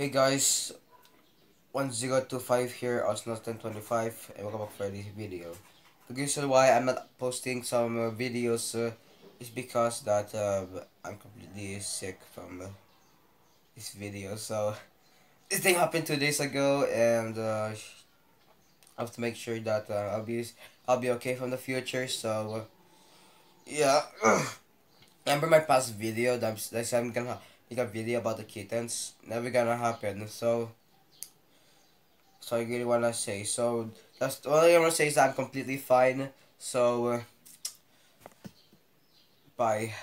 Hey guys, 1025 here, Ashton1025, and welcome back for this video. The reason why I'm not posting some uh, videos uh, is because that uh, I'm completely sick from uh, this video. So, this thing happened two days ago, and uh, I have to make sure that uh, I'll be I'll be okay from the future. So, yeah. Remember my past video that I that I'm gonna make a video about the kittens? Never gonna happen. So, so I really wanna say. So that's all I wanna say is that I'm completely fine. So, uh, bye.